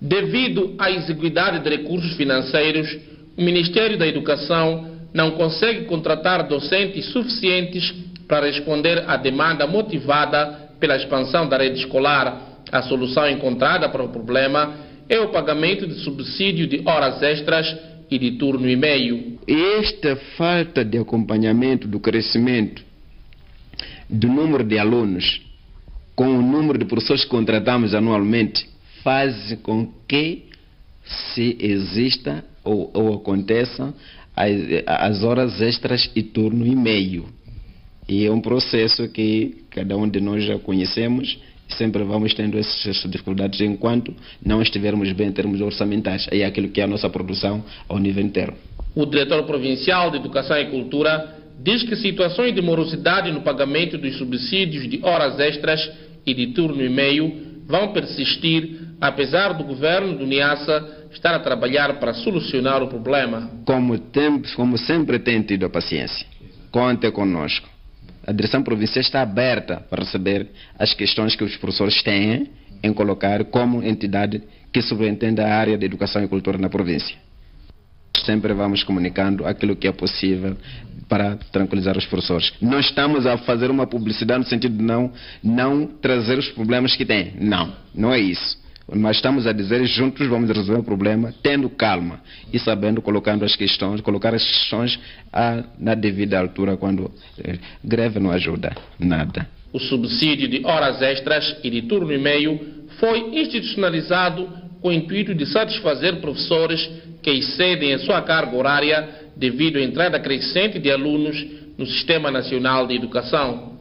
Devido à exiguidade de recursos financeiros, o Ministério da Educação não consegue contratar docentes suficientes para responder à demanda motivada pela expansão da rede escolar. A solução encontrada para o problema é o pagamento de subsídio de horas extras e de turno e meio. Esta falta de acompanhamento do crescimento do número de alunos com o número de professores que contratamos anualmente faz com que se exista ou, ou aconteça as, as horas extras e turno e meio. E é um processo que cada um de nós já conhecemos sempre vamos tendo essas dificuldades enquanto não estivermos bem em termos orçamentais. É aquilo que é a nossa produção ao nível inteiro. O diretor provincial de Educação e Cultura diz que situações de morosidade no pagamento dos subsídios de horas extras e de turno e meio vão persistir, apesar do governo do Niassa estar a trabalhar para solucionar o problema. Como, tem, como sempre tem tido a paciência, conte conosco. A direção provincial está aberta para receber as questões que os professores têm em colocar como entidade que subentende a área de educação e cultura na província. Sempre vamos comunicando aquilo que é possível para tranquilizar os professores. Não estamos a fazer uma publicidade no sentido de não, não trazer os problemas que têm. Não, não é isso. Mas estamos a dizer juntos vamos resolver o problema, tendo calma e sabendo, colocando as questões, colocar as questões a, na devida altura quando eh, greve não ajuda nada. O subsídio de horas extras e de turno e meio foi institucionalizado com o intuito de satisfazer professores que excedem a sua carga horária devido à entrada crescente de alunos no Sistema Nacional de Educação.